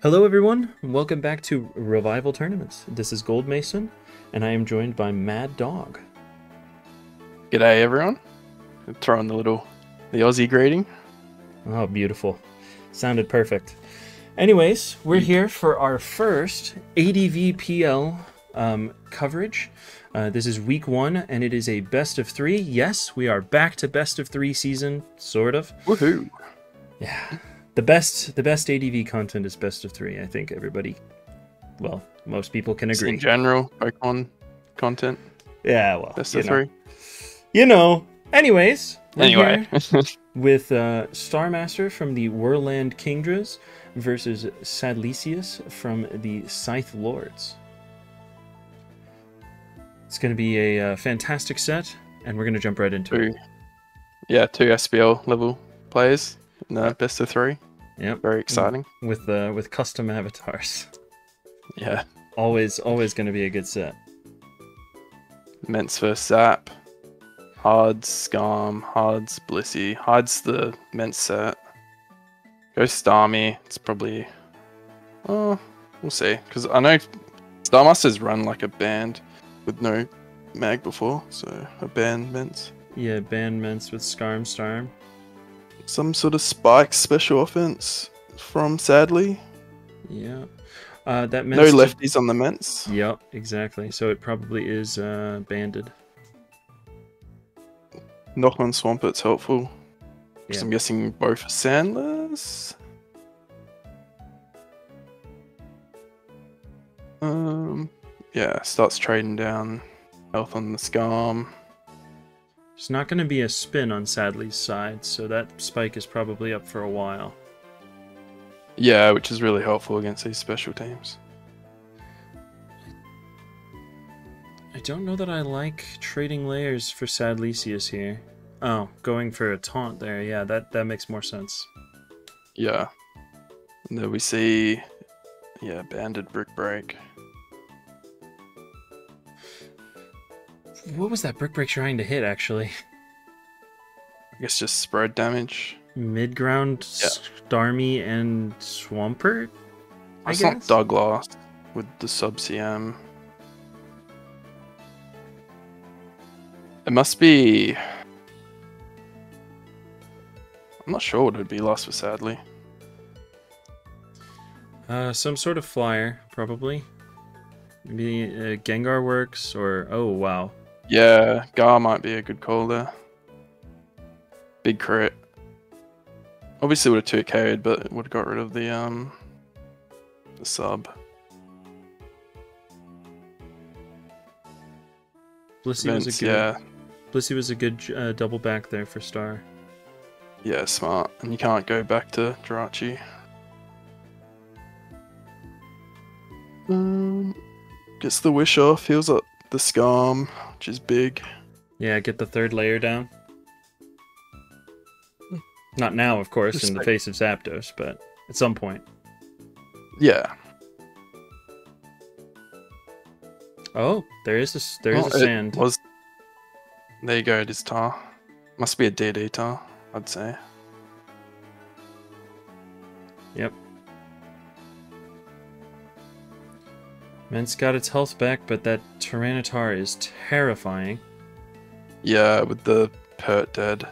Hello, everyone. and Welcome back to Revival Tournaments. This is Gold Mason, and I am joined by Mad Dog. G'day everyone. Throw Throwing the little the Aussie greeting. Oh, beautiful. Sounded perfect. Anyways, we're here for our first ADVPL um, coverage. Uh, this is week one, and it is a best of three. Yes, we are back to best of three season, sort of. Woohoo! Yeah, the best the best ADV content is best of three. I think everybody, well, most people can Just agree. In general, Pokemon content. Yeah, well, Best of know. three. You know. Anyways, Anyway. with uh, Starmaster from the Whirland Kingdras versus Sadlysius from the Scythe Lords. It's going to be a uh, fantastic set, and we're going to jump right into it. Yeah, two SBL level players. No, best of three. Yep, Very exciting. with uh, with custom avatars. Yeah. Always, always going to be a good set. Mence vs Zap. Hards, Scarm, Hards, Blissey. Hards the Mence set. Go Starmie. It's probably. Oh, we'll see. Because I know Starmaster's run like a band with no mag before, so a band Mence. Yeah, band Mence with Scarm Starm. Some sort of spike special offense from Sadly. Yeah, uh, that No lefties on the Mence. Yep, exactly. So it probably is uh, banded. Knock on Swampert's helpful. 'cause Yeah. I'm guessing both are Sandless. Um, yeah, starts trading down health on the Scarm. There's not going to be a spin on Sadly's side, so that spike is probably up for a while. Yeah, which is really helpful against these special teams. I don't know that I like trading layers for Sadlysius here. Oh, going for a taunt there. Yeah, that, that makes more sense. Yeah. And then we see, yeah, banded brick break. What was that Brick Break trying to hit, actually? I guess just spread damage. Mid-ground, Yeah. Starmie, and Swampert? I not guess? Douglas with the sub CM. It must be. I'm not sure what it would be lost for sadly. Uh, some sort of flyer, probably. Maybe uh, Gengar works, or... Oh, wow. Yeah, Gar might be a good call there. Big crit. Obviously would have 2K'd, but it would have got rid of the um the sub. Blissey was a good... yeah, Blissey was a good uh, double back there for Star. yeah, smart. And you can't go back to Jirachi. Um, gets the wish off, heals up the Scarm, which is big. Yeah, get the third layer down. Hmm. Not now, of course, in the Respect. face of Zapdos, but at some point. Yeah. Oh, there is a s- there is Oh, a sand. Was there you go, it is tar. Must be a dead tar, I'd say. Yep. Ment's got its health back, but that Tyranitar is terrifying. Yeah, with the pert dead,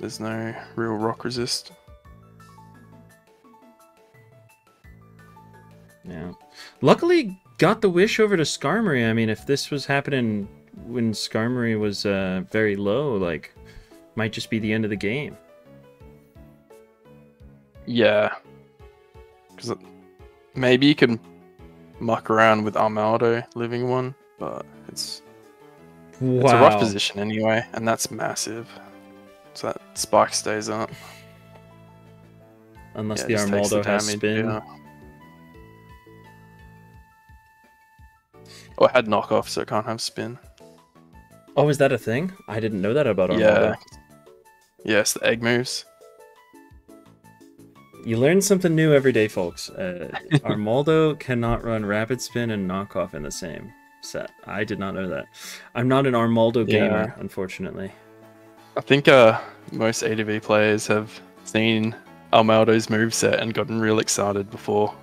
there's no real rock resist. Yeah. Luckily, got the wish over to Skarmory. I mean, if this was happening when Skarmory was uh, very low, like, might just be the end of the game. Yeah. Because maybe you can muck around with Armaldo living one, but it's Wow. it's a rough position anyway, and that's massive. So that spike stays up. Unless Yeah, the Armaldo has damage, spin. yeah. Oh, it had knockoff, so it can't have spin. Oh, is that a thing? I didn't know that about Armaldo. Yeah. Yes, the egg moves. You learn something new every day, folks. Uh, Armaldo cannot run Rapid Spin and Knockoff in the same set. I did not know that. I'm not an Armaldo gamer, unfortunately. I think uh, most ADV players have seen Armaldo's moveset and gotten real excited before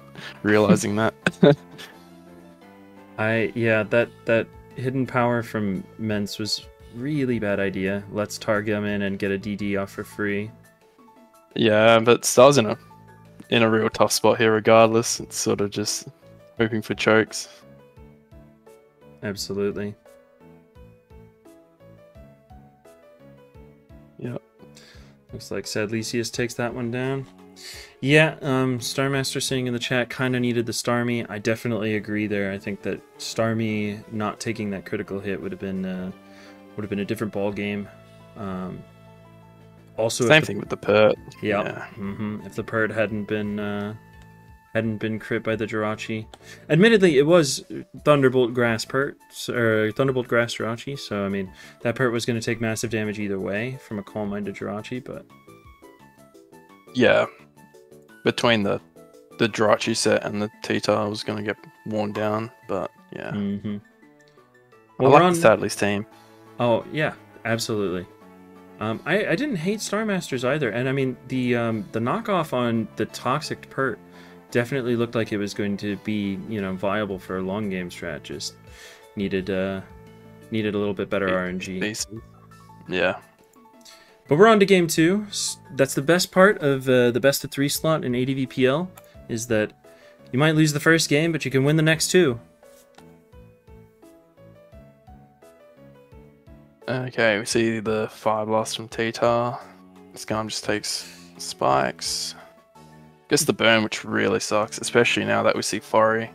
realizing that. I yeah, that that hidden power from Mence was really bad idea. Let's target him in and get a DD off for free. yeah, but Star's in a in a real tough spot here regardless. It's sort of just hoping for chokes. Absolutely. Yep. Looks like Sadlysius takes that one down. Yeah, um, Starmaster saying in the chat kind of needed the Starmie. I definitely agree there. I think that Starmie not taking that critical hit would have been uh, would have been a different ball game. Um, also, Same the- thing with the pert. Yeah. Yeah. hmm If the Pert hadn't been uh, hadn't been crit by the Jirachi, admittedly it was Thunderbolt Grass Pert or Thunderbolt Grass Jirachi. So I mean that Pert was going to take massive damage either way from a Calm Minded Jirachi. But Yeah. Between the the Jirachi set and the Tita, I was gonna get worn down, but yeah. hmm I well, like we're on. the Sadley's team. Oh yeah, absolutely. Um, I, I didn't hate Starmaster's either, and I mean the um, the knockoff on the Toxic Pert definitely looked like it was going to be you know viable for a long game strat. Just needed uh, needed a little bit better RNG. Yeah. But we're on to game two. That's the best part of uh, the best of three slot in ADVPL is that you might lose the first game, but you can win the next two. Okay, we see the fire blast from Tita. Scum just takes spikes. Gets the burn, which really sucks, especially now that we see Fori.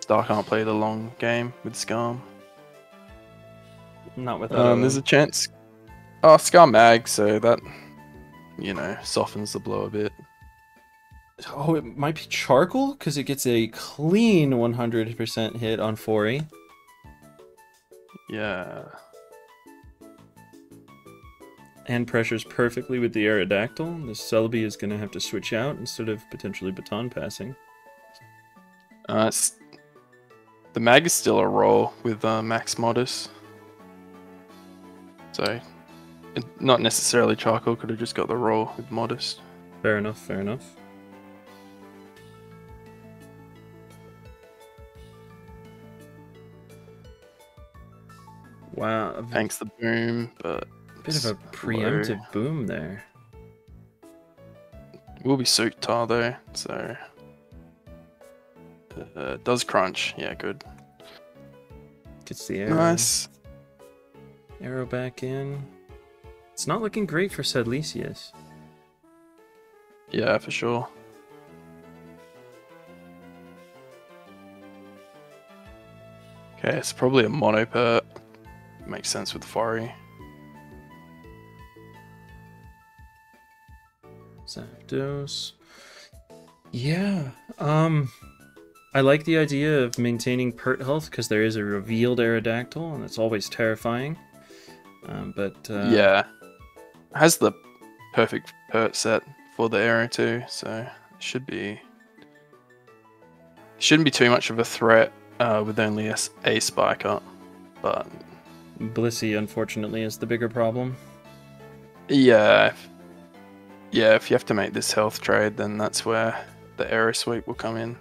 Star can't play the long game with Scum. Not with Um, there's a chance. Oh, Scum mag, so that, you know, softens the blow a bit. Oh, it might be charcoal because it gets a clean 100% hit on Fori. Yeah. And pressures perfectly with the Aerodactyl. The Celebi is going to have to switch out instead of potentially baton passing. Uh, the mag is still a roll with uh, Max Modest. So, it, not necessarily Charcoal, could have just got the roll with Modest. Fair enough, fair enough. Wow, Thanks the boom, but bit of a preemptive boom there. Will be suit tar though, so uh, does crunch. Yeah, good. Gets the arrow, Nice. arrow back in. It's not looking great for Sadlysius. Yeah, for sure. Okay, it's probably a mono pert. Makes sense with Fori. Zapdos. Yeah. Um I like the idea of maintaining pert health because there is a revealed Aerodactyl and it's always terrifying. Um, but uh, yeah, has the perfect pert set for the arrow too, so it should be shouldn't be too much of a threat uh, with only a, s- a spike up. But Blissey unfortunately is the bigger problem. yeah, yeah, if you have to make this health trade, then that's where the arrow sweep will come in.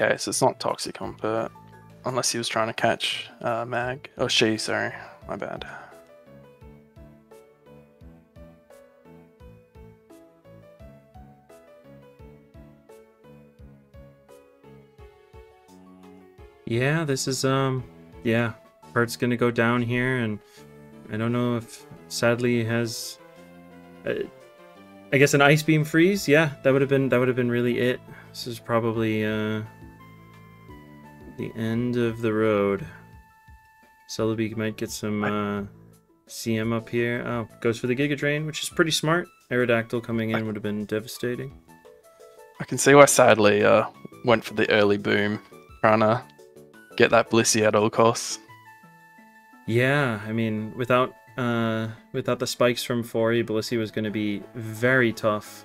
Okay, so it's not toxic on pert, unless he was trying to catch uh, mag. Oh, she, sorry, my bad. Yeah, this is um yeah, Pert's gonna go down here and I don't know if sadly has uh, I guess an ice beam freeze. Yeah, that would have been that would have been really it. This is probably uh the end of the road. Celebi might get some uh CM up here. Oh, goes for the Giga Drain, which is pretty smart. Aerodactyl coming in would have been devastating. I can see why Sadly uh, went for the early boom, trying to get that Blissey at all costs. Yeah, I mean, without uh, without the spikes from Fori, Blissey was going to be very tough.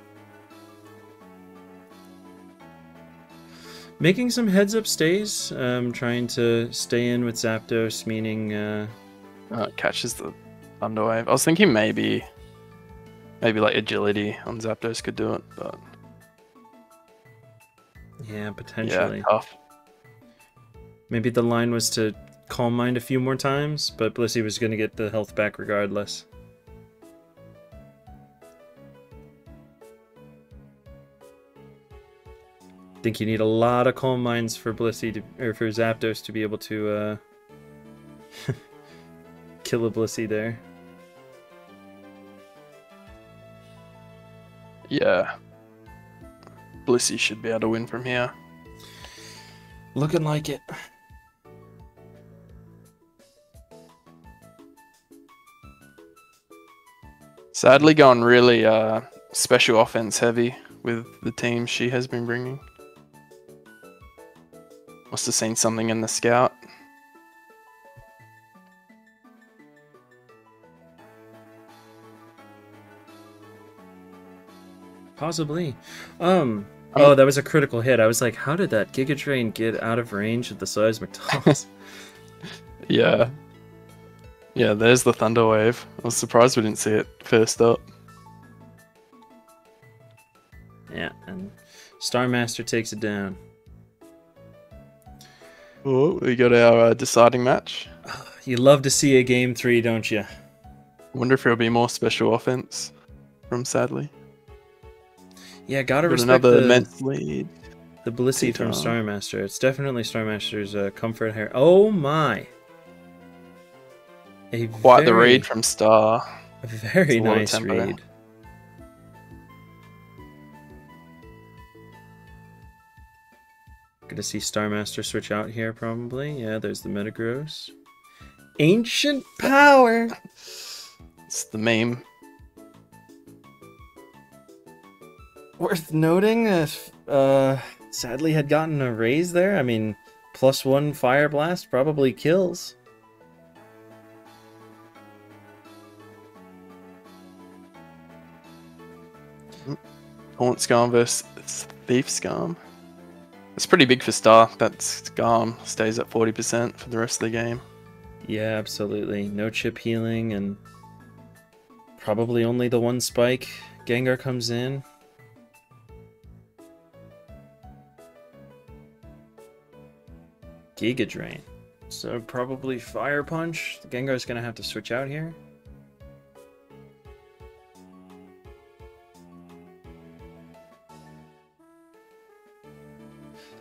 Making some heads up stays, um, trying to stay in with Zapdos, meaning uh, Uh, catches the Thunderwave. I was thinking maybe Maybe like agility on Zapdos could do it, but Yeah, potentially. yeah, tough. Maybe the line was to Calm Mind a few more times, but Blissey was going to get the health back regardless. I think you need a lot of Calm Minds for Blissey to, or for Zapdos to be able to uh, kill a Blissey there. Yeah. Blissey should be able to win from here. Looking like it. Sadly, gone really uh, special offense heavy with the team she has been bringing. Must have seen something in the scout. Possibly. Um. Oh, that was a critical hit. I was like, how did that Giga Drain get out of range of the seismic toss? Yeah. Yeah, there's the Thunder Wave. I was surprised we didn't see it first up. yeah, and Starmaster takes it down. Oh, we got our uh, deciding match. You love to see a game three, don't you? Wonder if there'll be more special offense from Sadly. Yeah, gotta Got respect another the, immense lead. the Blissey from. Star Master. It's definitely Starmaster's uh, comfort hair. Oh my! A Quite the very- read from Star. A very a nice tempo. read. Gonna see Starmaster switch out here, probably. Yeah, there's the Metagross. Ancient power! It's the meme. Worth noting if uh sadly had gotten a raise there. I mean, plus one fire blast probably kills. Taunt Scarm versus Thief Scarm. It's pretty big for Star. That Scarm stays at 40% for the rest of the game. Yeah, absolutely. No chip healing and probably only the one spike. Gengar comes in. Giga Drain. So probably Fire Punch. Gengar's gonna have to switch out here.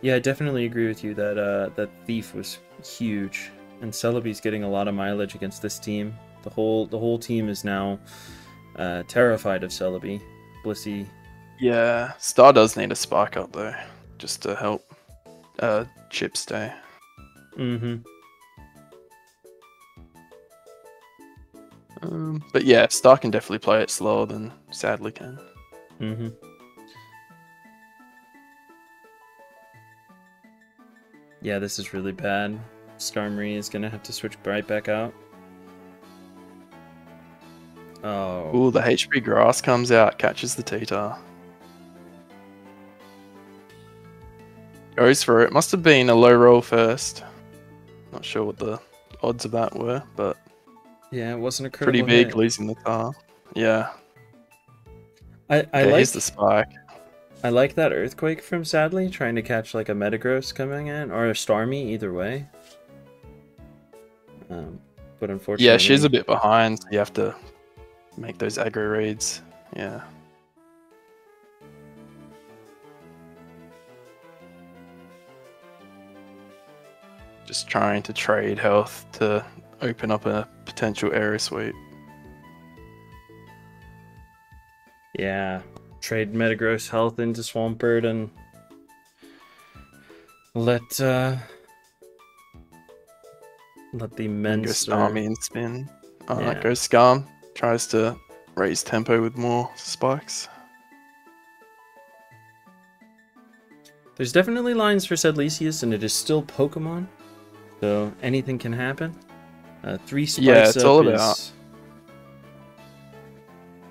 Yeah, I definitely agree with you that uh, that Thief was huge, and Celebi's getting a lot of mileage against this team. The whole the whole team is now uh, terrified of Celebi. Blissey, Yeah, Star does need a spark up though, just to help uh, Chip stay. mm-hmm. Um, but yeah, Star can definitely play it slower than Sadly can. Mm-hmm. Yeah, this is really bad. Skarmory is gonna have to switch right back out. Oh, Ooh, the HP Grass comes out, catches the Tita. Goes for it. Must have been a low roll first. Not sure what the odds of that were, but yeah, it wasn't a pretty big hit. losing the car. Yeah, I I okay, like the spike. I like that earthquake from Sadly trying to catch like a Metagross coming in or a Starmie either way. Um, but unfortunately, Yeah, she's a bit behind. So you have to make those aggro reads. Yeah. Just trying to trade health to open up a potential sweep. Yeah, trade Metagross health into Swampert and let uh let the Go men's Starmie and spin. Uh, Yeah. Goes Scum. Tries to raise tempo with more spikes. There's definitely lines for Sadlysius, and it is still Pokemon, so anything can happen. Uh, three spikes Yeah, it's all is- about-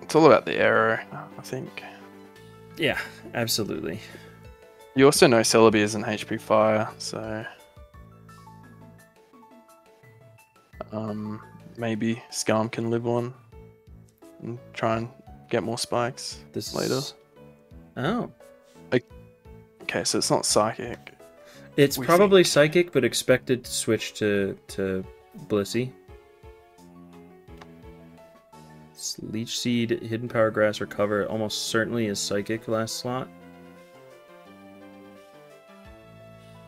It's all about the arrow, I think. Yeah, absolutely. You also know Celebi is an HP fire, so um, maybe Scarm can live on and try and get more spikes This later. is- Oh, Okay, so it's not psychic. it's probably psychic, but expected to switch to to Blissey. S- Leech Seed, Hidden Power Grass, or Cover almost certainly is psychic last slot.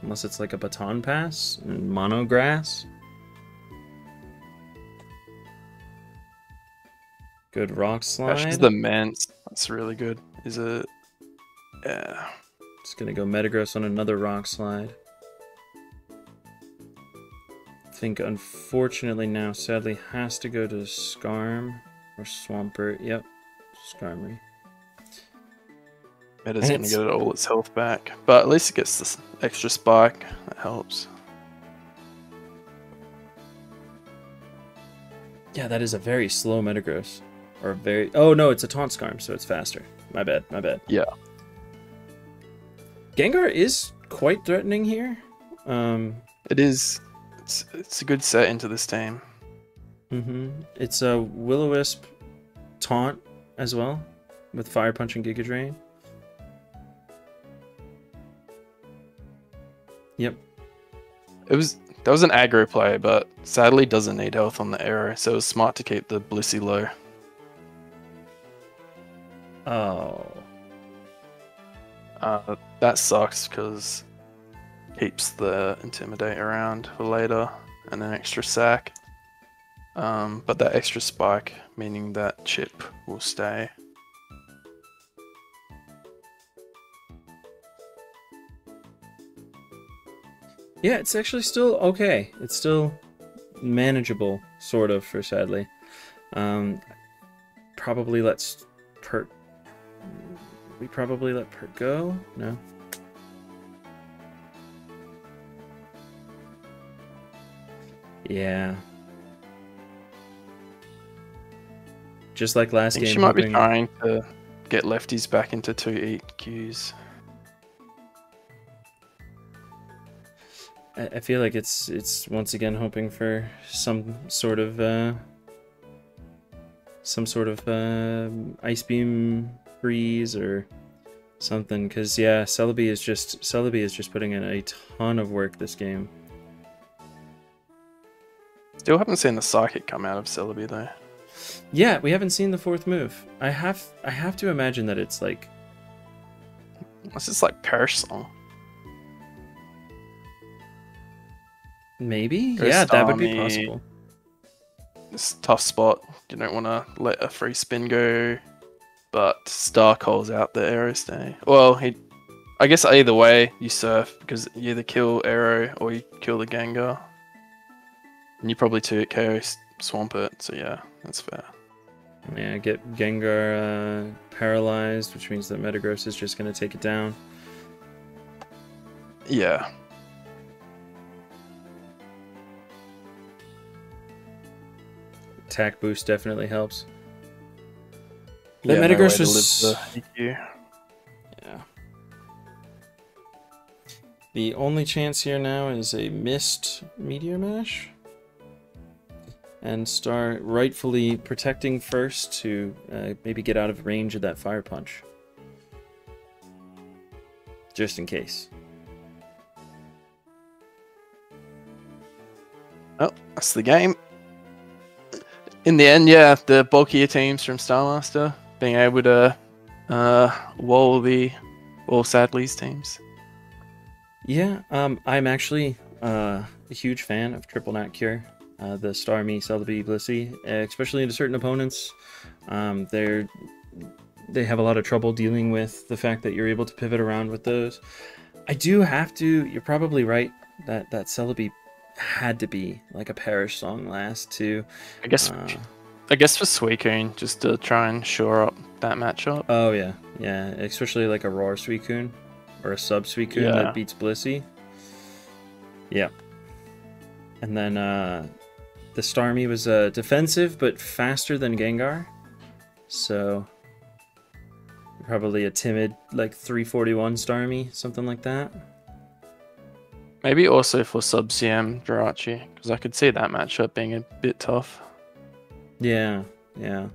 Unless it's like a Baton Pass and Mono Grass. Good Rock Slide. Ashes the Mence. That's really good. Is it? Yeah. Just gonna go Metagross on another rock slide. I think unfortunately now sadly has to go to Skarm or Swampert. Yep. Skarmory. Meta's And gonna it's- get it all its health back, but at least it gets this extra spike. That helps. Yeah, that is a very slow Metagross. Or very Oh no, it's a taunt Skarm, so it's faster. My bad, my bad. Yeah. Gengar is quite threatening here. Um It is. It's it's a good set into this team. Hmm It's a Will-O-Wisp taunt as well, with Fire Punch and Giga Drain. Yep. It was that was an aggro play, but sadly doesn't need health on the arrow, so it was smart to keep the Blissey low. Oh. Uh, that sucks because keeps the intimidate around for later and an extra sack. Um, but that extra spike, meaning that chip will stay. Yeah, it's actually still okay. It's still manageable, sort of, for sadly. Um, probably let's Pert. We probably let Pert go? No. Yeah. Just like last game. she might be trying to get lefties back into two EQs. I, I feel like it's it's once again hoping for some sort of uh, some sort of uh, ice beam freeze or something. Cause yeah, Celebi is just Celebi is just putting in a ton of work this game. Still haven't seen the psychic come out of Celebi though. Yeah, we haven't seen the fourth move. I have I have to imagine that it's like This is like personal. Maybe Or yeah that would be possible. It's a tough spot. You don't want to let a free spin go, but Star calls out the arrow stay. Well, he, I guess either way you surf because you either kill arrow or you kill the Gengar, and you probably two KO Swampert. So yeah, that's fair. Yeah, get Gengar uh, paralyzed, which means that Metagross is just gonna take it down. Yeah, Attack boost definitely helps. yeah. That no Metagross way to was- the Yeah. The only chance here now is a missed Meteor Mash. And start rightfully protecting first to uh, maybe get out of range of that Fire Punch. Just in case. Oh, that's the game. In the end, yeah, the bulkier teams from Starmaster being able to uh, wall the wall Sadly's teams. Yeah, um, I'm actually uh, a huge fan of Triple Nat Cure, uh, the Starmie, Celebi, Blissey, especially into certain opponents. Um, they're they have a lot of trouble dealing with the fact that you're able to pivot around with those. I do have to. You're probably right that that Celebi had to be like a Perish song last too. I guess Uh, I guess for Suicune, just to try and shore up that matchup. oh yeah, yeah, especially like a Roar Suicune or a Sub Suicune Yeah. that beats Blissey. Yeah. And then uh, the Starmie was uh, defensive but faster than Gengar, so probably a timid like 341 Starmie, something like that. Maybe also for Sub CM Jirachi, because I could see that matchup being a bit tough. Yeah, yeah.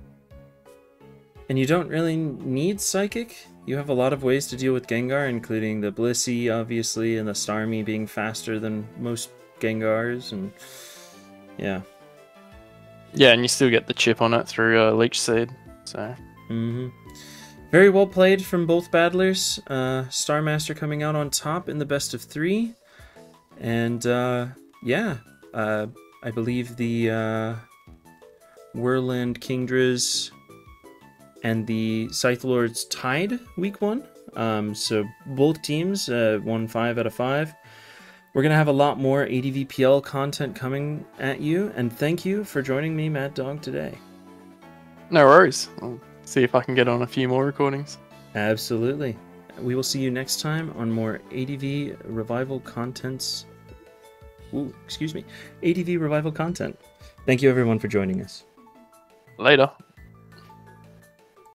And you don't really need Psychic. You have a lot of ways to deal with Gengar, including the Blissey, obviously, and the Starmie being faster than most Gengars, and yeah. Yeah, and you still get the chip on it through uh, Leech Seed. So. hmm Very well played from both battlers. Uh, Starmaster coming out on top in the best of three, and uh, yeah, uh, I believe the uh, Whirland Kingdras and the Scythe Lords tied week one. Um, so both teams uh, won five out of five. We're gonna have a lot more ADVPL content coming at you, and thank you for joining me, Mad Dog, today. No worries. I'll see if I can get on a few more recordings. Absolutely. We will see you next time on more ADV revival contents. Ooh, excuse me. ADV revival content. Thank you everyone for joining us. Later.